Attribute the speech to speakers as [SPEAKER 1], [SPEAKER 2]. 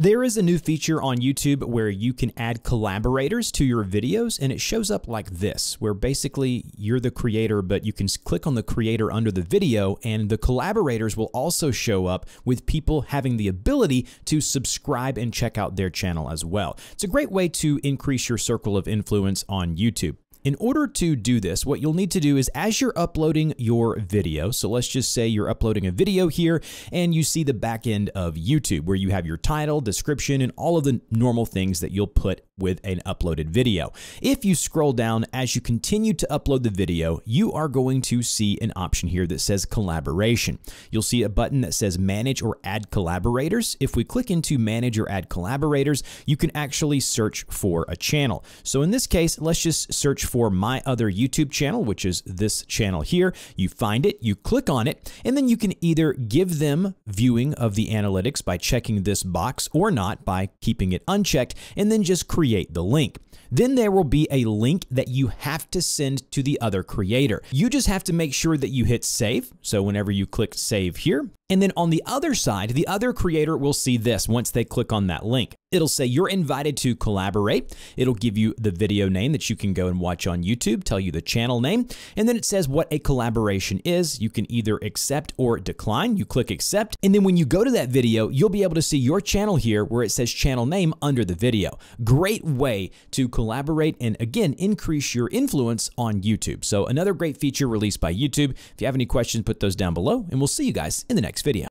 [SPEAKER 1] There is a new feature on YouTube where you can add collaborators to your videos and it shows up like this, where basically you're the creator, but you can click on the creator under the video and the collaborators will also show up with people having the ability to subscribe and check out their channel as well. It's a great way to increase your circle of influence on YouTube. In order to do this, what you'll need to do is as you're uploading your video, so let's just say you're uploading a video here and you see the back end of YouTube where you have your title, description, and all of the normal things that you'll put with an uploaded video. If you scroll down as you continue to upload the video, you are going to see an option here that says collaboration. You'll see a button that says manage or add collaborators. If we click into manage or add collaborators, you can actually search for a channel. So in this case, let's just search for my other YouTube channel, which is this channel here. You find it, you click on it, and then you can either give them viewing of the analytics by checking this box or not by keeping it unchecked, and then just create the link. Then there will be a link that you have to send to the other creator. You just have to make sure that you hit save. So whenever you click save here, and then on the other side, the other creator will see this once they click on that link. It'll say you're invited to collaborate. It'll give you the video name that you can go and watch on YouTube, tell you the channel name, and then it says what a collaboration is. You can either accept or decline. You click accept, and then when you go to that video, you'll be able to see your channel here where it says channel name under the video. Great way to collaborate and again, increase your influence on YouTube. So another great feature released by YouTube. If you have any questions, put those down below, and we'll see you guys in the next video.